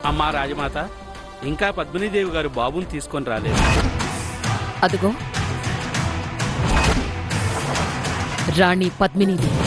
అమ్మా రాజమాత ఇంకా పద్మినీదేవి గారు బాబుని తీసుకొని రాలేదు. అదిగో. రాణి పద్మినీదేవి.